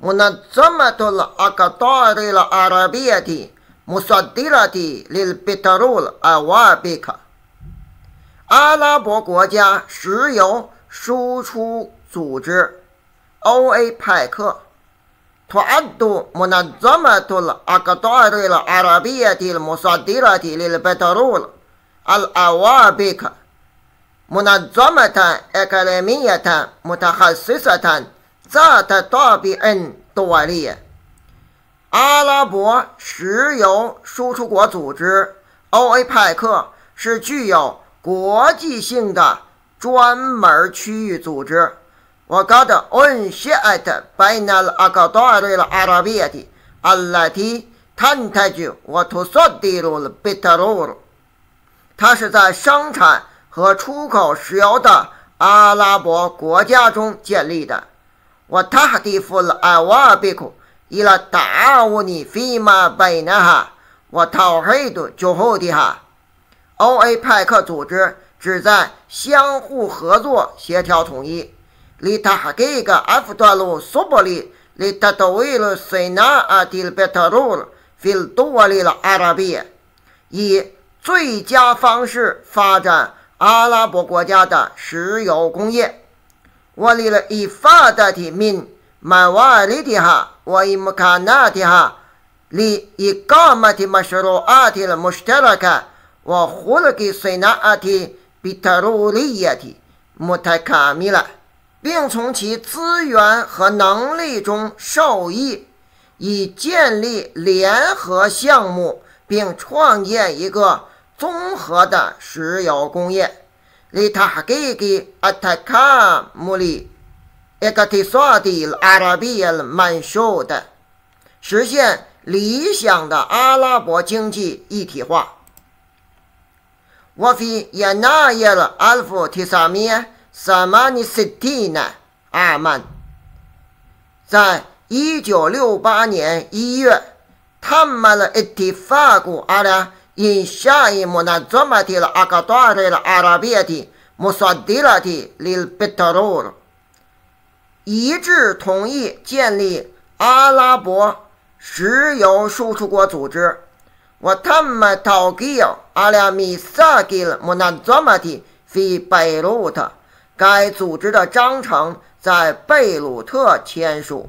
منظمة الأقطار العربية مصدرة للبترول أوابك 阿拉伯国家石油输出组织 （OAPEC） تعد منظمة الأقطار العربية المصدرة للبترول الأوابك منظمة إقليمية متخصصة ذات طابع دولي 阿拉伯石油输出国组织 （OAPEC） 是具有国际性的专门区域组织。وقد أنشئت بين الأقطار العربية التي تنتج وتصدر البترول 它是在生产和出口石油的阿拉伯国家中建立的。 وتهدف الأوابك إلى التعاون فيما بينها وتوحيد جهودها OAPEC 组织旨在相互合作、协调统一。لتحقيق أفضل سبل لتطوير صناعة البترول في الدول العربية 以最佳方式发展阿拉伯国家的石油工业。 وللإفادة من مواردها وإمكاناتها لإقامة مشروعات المشتركة وخلق صناعة بترولية متكاملة 并从其资源和能力中受益，以建立联合项目，并创建一个综合的石油工业。 لتحقيق التكامل الاقتصادي العربي المنشود 实现理想的阿拉伯经济一体化。وفي يناير 1968 عاما 在一九六八年一月，تم الاتفاق على إنشاء منظمة الأقطار العربية مصدرة للبترول 一致同意建立阿拉伯石油输出国组织。وتم توقيع على ميثاق المنظمة في بيروت 该组织的章程在贝鲁特签署。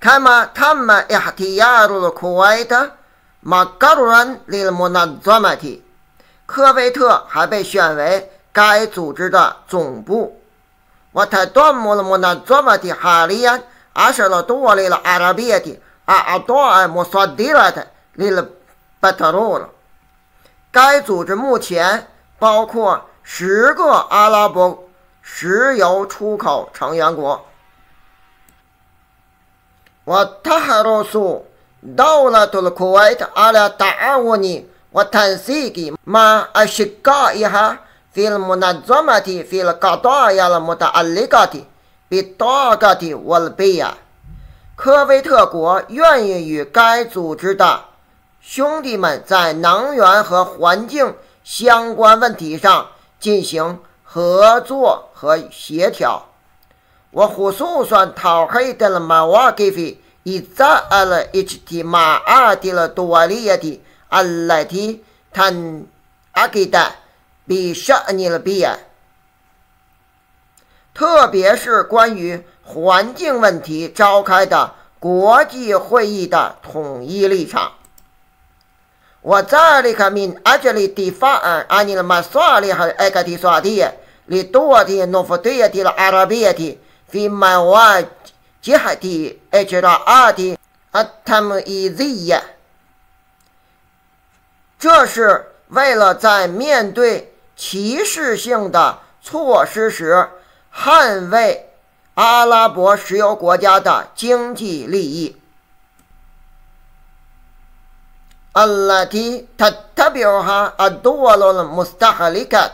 كما تم اختيار الكويت مقرا للمنظمة 科威特还被选为该组织的总部。وتضم المنظمة حاليا عشر دول العربية أعضاء مصدرة للبترول 该组织目前包括十个阿拉伯石油出口成员国。 وتحرص دولة الكويت على تعاون وتنسيق مع أشقائها في المنظمة في القضايا المتعلقة بالطاقة والبيئة 科威特国愿意与该组织的兄弟们在能源和环境相关问题上进行合作和协调。 وخصوصا توحيد المواقف إزاء الاجتماعات الدولية التي تنعقد بشأن البيئة 特别是关于环境问题召开的国际会议的统一立场。وذلك من أجل الدفاع عن المصالح الاقتصادية للدول النفطية العربية في مواجهة إجراءات التمييزية 这是为了在面对歧视性的措施时，捍卫 阿拉伯石油国家的经济利益。التي تتبعها الدول المستهلكة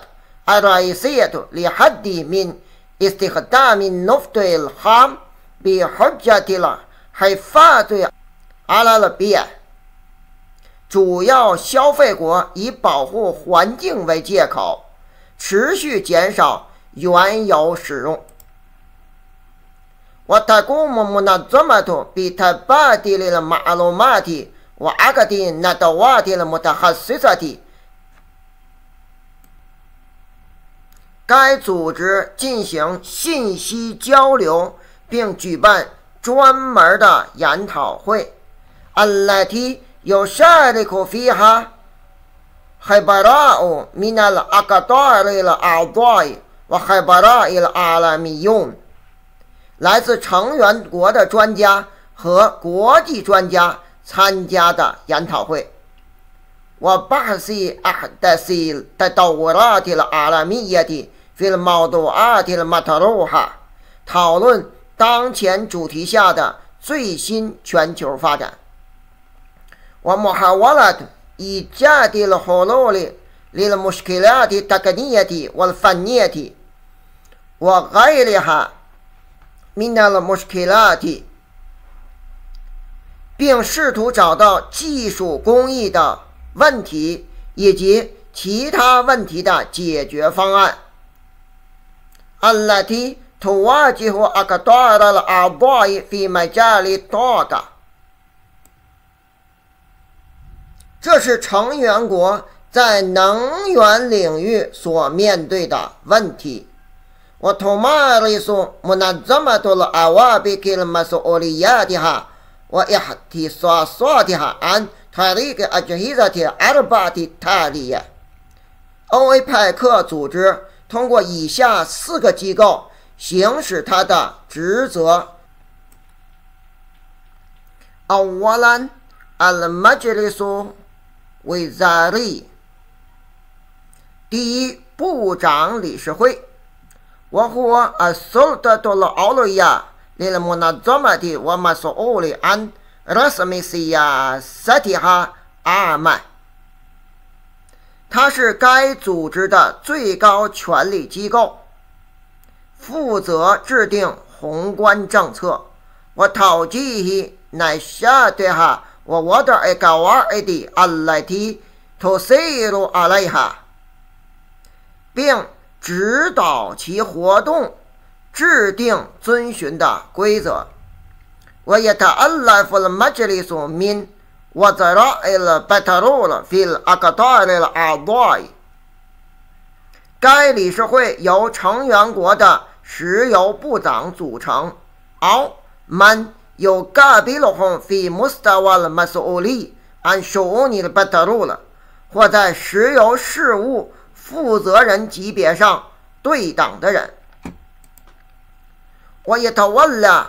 الرئيسية لحد من استخدام النفط الخام بحجة الحفاظ على البيئة 主要消费国以保护环境为借口，持续减少原油使用。وتقوم منظمة بتبادل المعلومات وعقد الندوات المتخصصة 该组织进行信息交流，并举办专门的研讨会。التي يشارك فيها خبراء من الأقطار الأعضاء وخبراء العالميون 来自成员国的专家和国际专家参加的研讨会。 وبحث أحدث التطورات العالمية في الموضوعات المطروحة 讨论当前主题下的最新全球发展。ومحاولة إيجاد الحلول للمشكلات التقنية والفنية وغيرها من المشكلات 并试图找到技术工艺的 问题以及其他问题的解决方案。التي تواجه أقطار الأعضاء في مجال الطاقة 这是成员国在能源领域所面对的问题。وتمارس منظمة الأوابك المسؤولياتها واختصاصاتها عن طريق أجهزة أربعة تالية。欧维派克组织通过以下四个机构行使它的职责：أولاً المجلس وزاري 第一部长理事会，وهو السلطة العليا للمنظمة ومسؤول عن رسم سياستها عامة。它是该组织的最高权力机构，负责制定宏观政策。وتوجيه نشاطها ووضع القواعد التي تسير عليها，并指导其活动，制定遵循的规则。 ويتألف المجلس من وزراء البترول في الأقطار الأعضاء。该理事会由成员国的石油部长组成。أو من يقابلهم في مستوى المسؤولي عن شؤون البترول，或在石油事务负责人级别上对等的人。ويتولى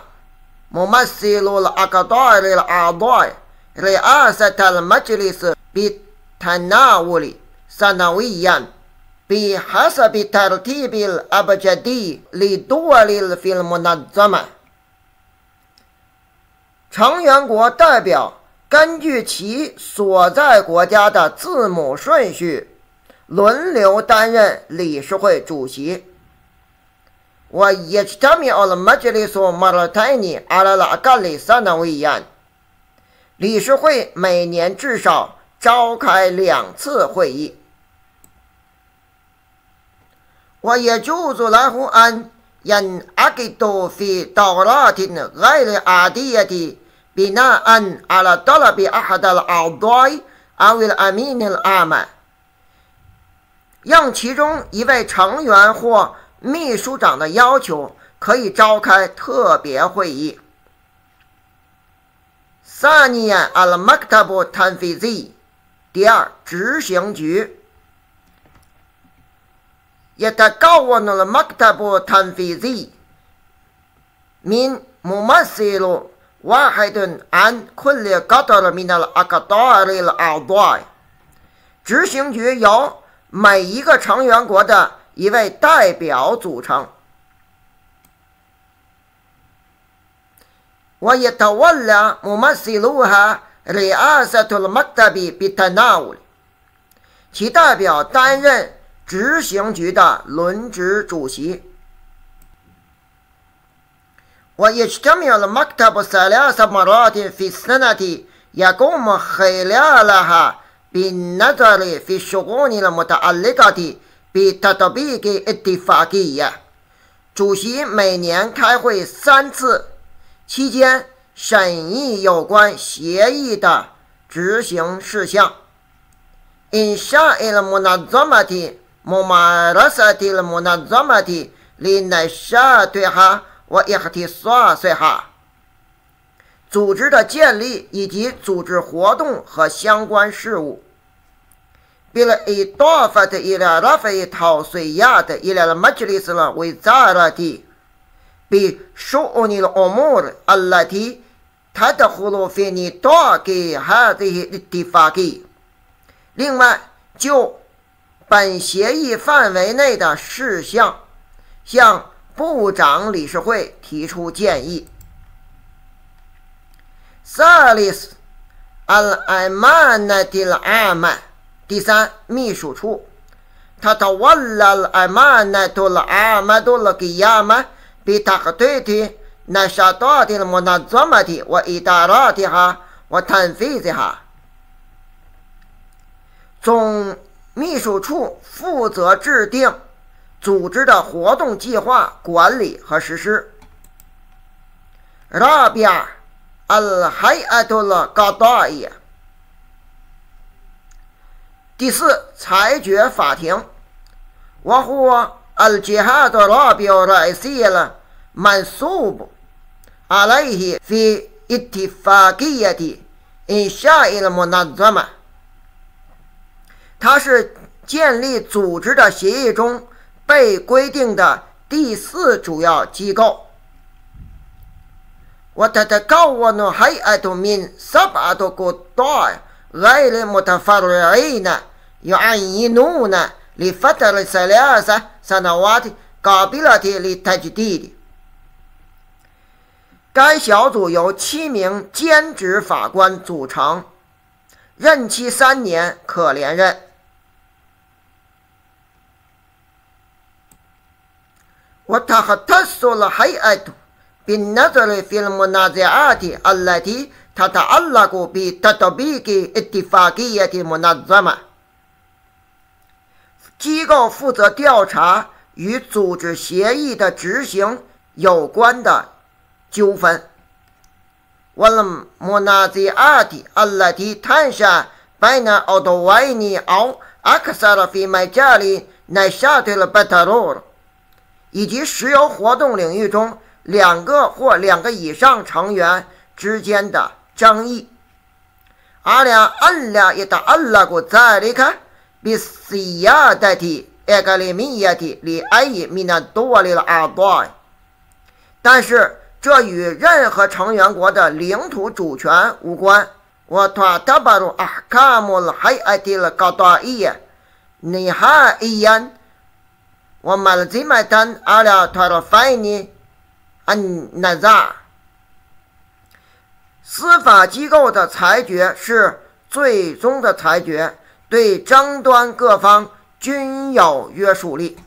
ممثل الأقطار الأعضاء رئاسة المجلس بالتناول سنويا بحسب الترتيب الأبجدي لدول في المنظمة 成员国代表根据其所在国家的字母顺序轮流担任理事会主席。 ويجتمع المجلس مرتين على الأقل سنويا 理事会每年至少召开两次会议。ويجوز له أن ينعقد في دورات غير عادية بناء على طلب أحد الأعضاء أو الأمين العام 应其中一位成员或 秘书长的要求，可以召开特别会议。Sania al maktab tanfizi，第二执行局。Yata gawon al maktab tanfizi min mumasilu wahidun an kulli qadar min al akadar al adai。执行局由每一个成员国的。一位代表组成。 ويتولى ممثلوها رئاسة المكتب بالتناول 其代表担任执行局的轮值主席。ويجتمع المكتب ثلاث مرات في السنة يقوم خلالها بالنظر في الشؤون المتعلقة بتطبيق اتفاقية 主席每年开会三次，期间审议有关协议的执行事项。إنشاء المنظمة ممارسة المنظمة لنشاطها واختصاصها 组织的建立以及组织活动和相关事务。 بالإضافة إلى رفع توصيات إلى المجلس الوزارة بشؤون الأمور التي تدخل في نطاق هذه الاتفاقية 另外，就本协议范围内的事项，向部长理事会提出建议。Salis al-Amanati al-Amma， 第三，秘书处。تتولى الأمانة العامة القيامة بتخطيط نشاطات المنظمة وإداراتها وتنفيذها 总秘书处负责制定组织的活动计划、管理和实施。رابع الهيئة القضائية 第四，裁决法庭。وهو الجهاد الرابع الرئيسي المنصوب عليه في اتفاقية إنشاء المنظمة 它是建立组织的协议中被规定的第四主要机构。وتتكون هيئة من سبعة قطاع غير متفرعين يعينون لفترة ثلاث سنوات قابلة للتجديد。该小组由七名兼职法官组成，任期三年，可连任。وتختص الهيئة بالنظر في المنازعات التي تتعلق بتطبيق اتفاقية المنظمة 机构负责调查与组织协议的执行有关的纠纷。والمنازعات التي تنشأ بين عضوين أو أكثر في مجال نشاط البترول 以及石油活动领域中两个或两个以上成员之间的 争议。阿俩安俩也打安拉过在里看，比西亚代替埃格里米亚的里埃伊米那多里了阿多。但是这与任何成员国的领土主权无关。我托达巴鲁阿卡姆了司法机构的裁决是最终的裁决，对争端各方均有约束力。